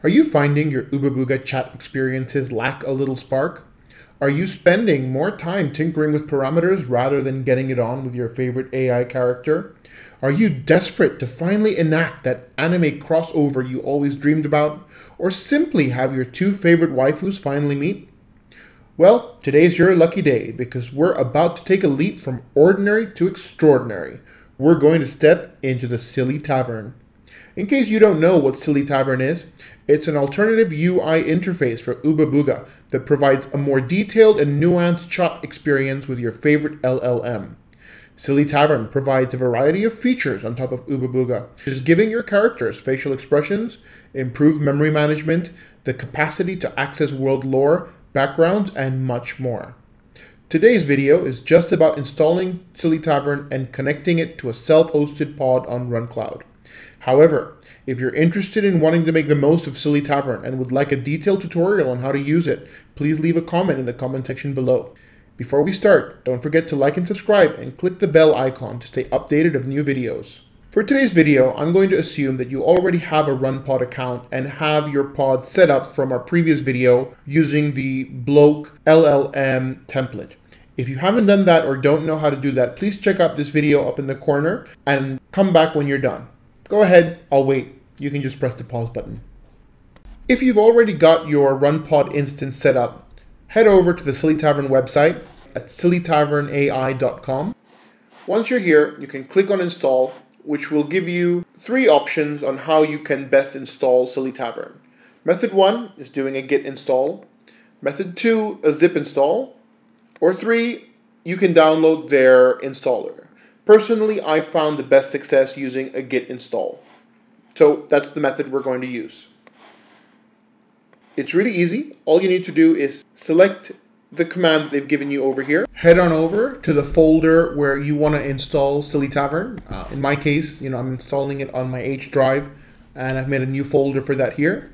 Are you finding your Oobabooga chat experiences lack a little spark? Are you spending more time tinkering with parameters rather than getting it on with your favorite AI character? Are you desperate to finally enact that anime crossover you always dreamed about? Or simply have your two favorite waifus finally meet? Well, today's your lucky day because we're about to take a leap from ordinary to extraordinary. We're going to step into the Silly Tavern. In case you don't know what Silly Tavern is, it's an alternative UI interface for Oobabooga that provides a more detailed and nuanced chat experience with your favorite LLM. Silly Tavern provides a variety of features on top of Oobabooga, such as giving your characters facial expressions, improved memory management, the capacity to access world lore, backgrounds, and much more. Today's video is just about installing Silly Tavern and connecting it to a self-hosted pod on RunCloud. However, if you're interested in wanting to make the most of Silly Tavern and would like a detailed tutorial on how to use it, please leave a comment in the comment section below. Before we start, don't forget to like and subscribe and click the bell icon to stay updated of new videos. For today's video, I'm going to assume that you already have a RunPod account and have your pod set up from our previous video using the Bloke LLM template. If you haven't done that or don't know how to do that, please check out this video up in the corner and come back when you're done. Go ahead, I'll wait you can just press the pause button. If you've already got your RunPod instance set up, head over to the Silly Tavern website at sillytavernai.com. Once you're here, you can click on install, which will give you three options on how you can best install Silly Tavern. Method one is doing a git install. Method two, a zip install. Or three, you can download their installer. Personally, I found the best success using a git install. So that's the method we're going to use. It's really easy. All you need to do is select the command they've given you over here. Head on over to the folder where you want to install Silly Tavern. Uh, in my case, you know, I'm installing it on my H drive and I've made a new folder for that here.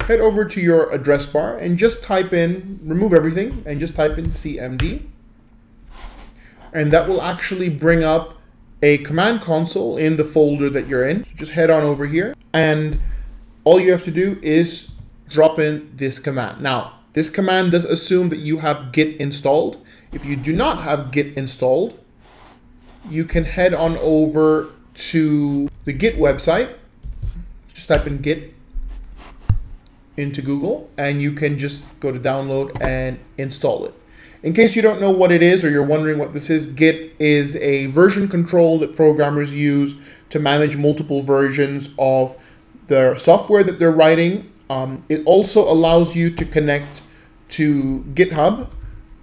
Head over to your address bar and just type in, remove everything and just type in CMD. And that will actually bring up a command console in the folder that you're in. Just head on over here and all you have to do is drop in this command. Now, this command does assume that you have git installed. If you do not have git installed, you can head on over to the git website. Just type in git into Google and you can just go to download and install it. In case you don't know what it is or you're wondering what this is, Git is a version control that programmers use to manage multiple versions of the software that they're writing. Um, it also allows you to connect to GitHub,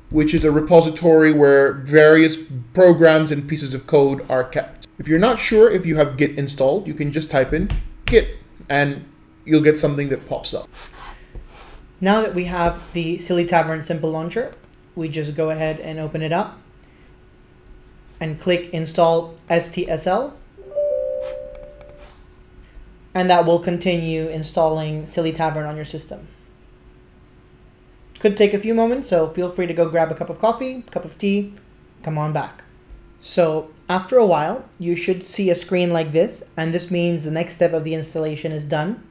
which is a repository where various programs and pieces of code are kept. If you're not sure if you have Git installed, you can just type in Git and you'll get something that pops up. Now that we have the Silly Tavern Simple Launcher, we just go ahead and open it up and click install STSL. And that will continue installing Silly Tavern on your system. Could take a few moments, so feel free to go grab a cup of coffee, cup of tea, come on back. So after a while, you should see a screen like this, and this means the next step of the installation is done.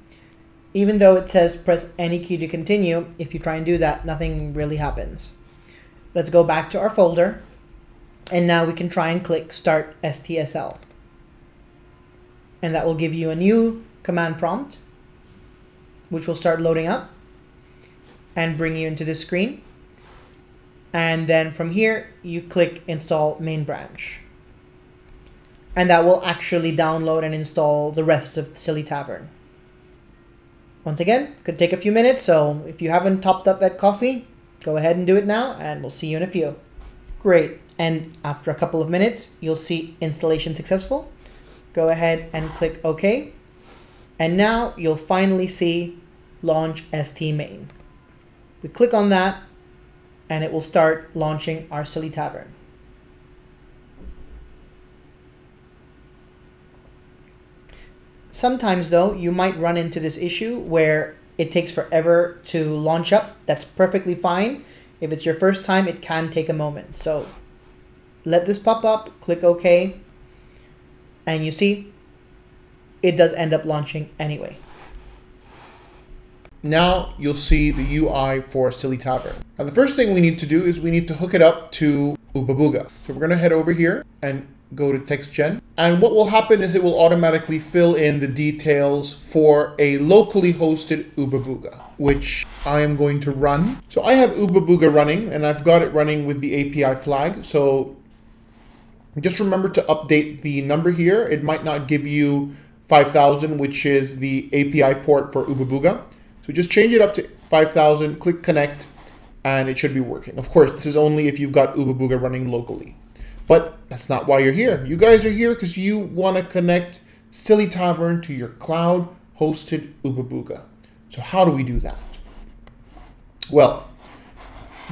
Even though it says press any key to continue, if you try and do that, nothing really happens. Let's go back to our folder. And now we can try and click Start STSL. And that will give you a new command prompt, which will start loading up and bring you into this screen. And then from here, you click Install Main Branch. And that will actually download and install the rest of Silly Tavern. Once again, could take a few minutes, so if you haven't topped up that coffee, Go ahead and do it now and we'll see you in a few. Great. And after a couple of minutes, you'll see installation successful. Go ahead and click OK. And now you'll finally see launch ST main. We click on that and it will start launching our Silly Tavern. Sometimes though, you might run into this issue where it takes forever to launch up. That's perfectly fine. If it's your first time, it can take a moment. So let this pop up, click OK, and you see it does end up launching anyway. now you'll see the UI for Silly Tavern. Now the first thing we need to do is we need to hook it up to Oobabooga. So we're gonna head over here and go to TextGen. And what will happen is it will automatically fill in the details for a locally hosted Oobabooga, which I am going to run. So I have Oobabooga running and I've got it running with the API flag. So just remember to update the number here. It might not give you 5000, which is the API port for Oobabooga. So just change it up to 5000, click connect, and it should be working. Of course, this is only if you've got Oobabooga running locally. But that's not why you're here. You guys are here because you want to connect Silly Tavern to your cloud hosted Oobabooga. So how do we do that? Well,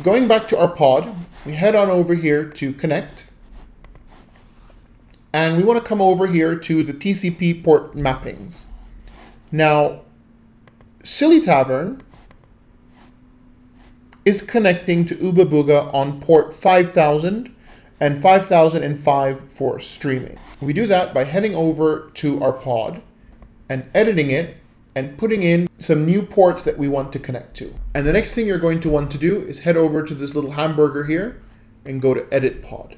going back to our pod, we head on over here to connect. And we want to come over here to the TCP port mappings. Now, Silly Tavern is connecting to Oobabooga on port 5000 and 5005 for streaming. We do that by heading over to our pod and editing it and putting in some new ports that we want to connect to. And the next thing you're going to want to do is head over to this little hamburger here and go to edit pod.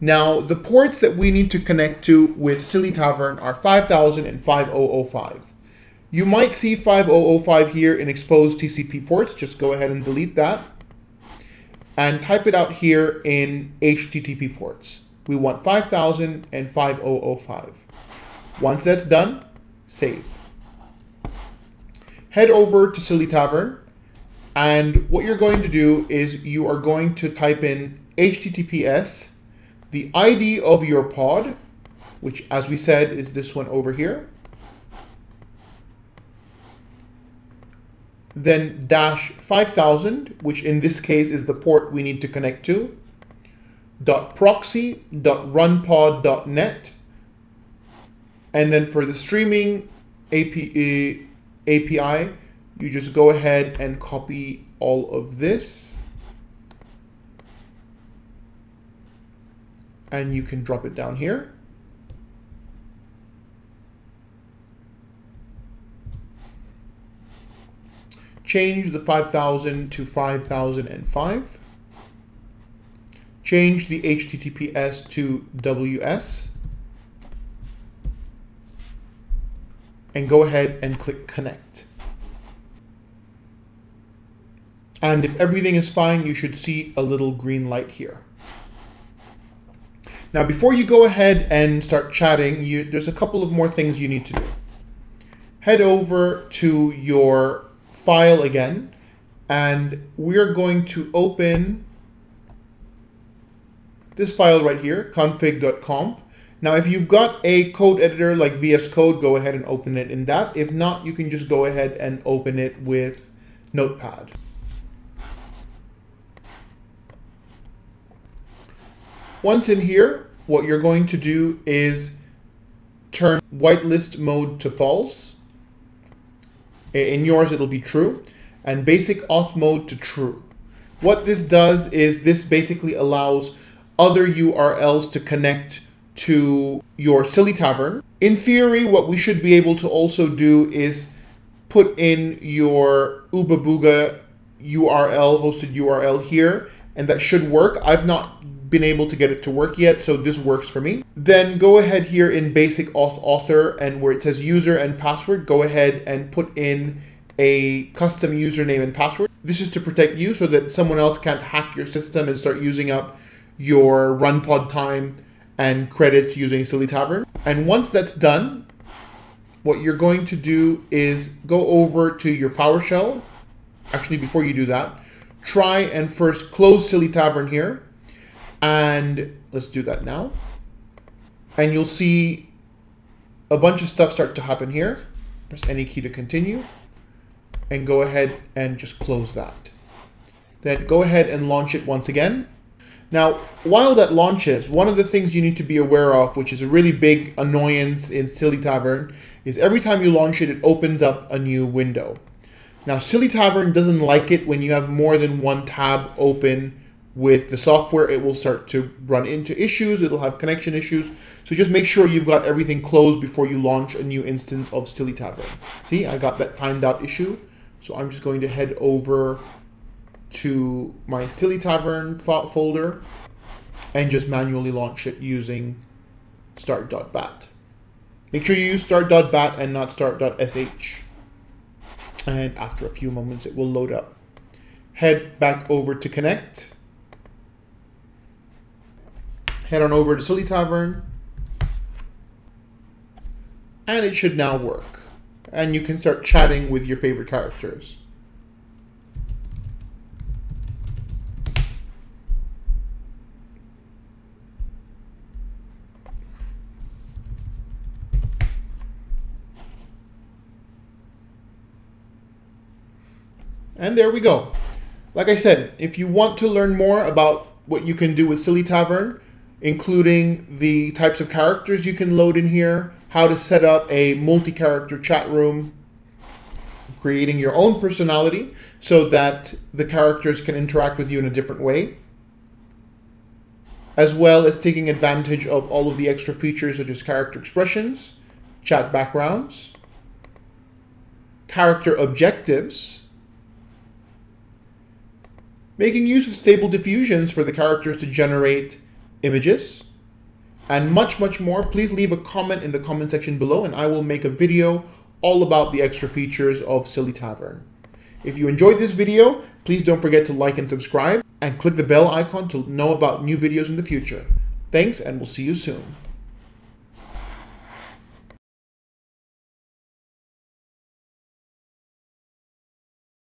Now, the ports that we need to connect to with Silly Tavern are 5000 and 5005. You might see 5005 here in exposed TCP ports. Just go ahead and delete that. And type it out here in HTTP ports. We want 5000 and 5005. Once that's done, save. Head over to Silly Tavern. And what you're going to do is you are going to type in HTTPS, the ID of your pod, which as we said is this one over here, then dash 5000, which in this case is the port we need to connect to, dot proxy dot runpod dot net, and then for the streaming API, uh, API, you just go ahead and copy all of this, and you can drop it down here. Change the 5000 to 5005, change the HTTPS to WS, and go ahead and click connect. And if everything is fine, you should see a little green light here. Now, before you go ahead and start chatting, you, there's a couple of more things you need to do. Head over to your file again, and we're going to open this file right here, config.conf. Now, if you've got a code editor like VS Code, go ahead and open it in that. If not, you can just go ahead and open it with Notepad. Once in here, what you're going to do is turn whitelist mode to false. In yours, it'll be true. And basic auth mode to true. What this does is this basically allows other URLs to connect to your Silly Tavern. In theory, what we should be able to also do is put in your Oobabooga URL, hosted URL here, and that should work. I've not been able to get it to work yet, so this works for me. Then go ahead here in basic auth author and where it says user and password, go ahead and put in a custom username and password. This is to protect you so that someone else can't hack your system and start using up your run pod time and credits using Silly Tavern. And once that's done, what you're going to do is go over to your PowerShell. Actually, before you do that, try and first close Silly Tavern here and let's do that now. And you'll see a bunch of stuff start to happen here. Press any key to continue and go ahead and just close that. Then go ahead and launch it once again. Now, while that launches, one of the things you need to be aware of, which is a really big annoyance in Silly Tavern, is every time you launch it, it opens up a new window. Now, Silly Tavern doesn't like it when you have more than one tab open with the software, it will start to run into issues. It'll have connection issues. So just make sure you've got everything closed before you launch a new instance of Silly Tavern. See, I got that timed out issue. So I'm just going to head over to my Silly Tavern folder and just manually launch it using start.bat. Make sure you use start.bat and not start.sh. And after a few moments, it will load up. Head back over to Connect. Head on over to Silly Tavern. And it should now work. And you can start chatting with your favorite characters. And there we go. Like I said, if you want to learn more about what you can do with Silly Tavern, including the types of characters you can load in here, how to set up a multi character chat room, creating your own personality so that the characters can interact with you in a different way, as well as taking advantage of all of the extra features such as character expressions, chat backgrounds, character objectives making use of stable diffusions for the characters to generate images, and much, much more, please leave a comment in the comment section below and I will make a video all about the extra features of Silly Tavern. If you enjoyed this video, please don't forget to like and subscribe and click the bell icon to know about new videos in the future. Thanks and we'll see you soon.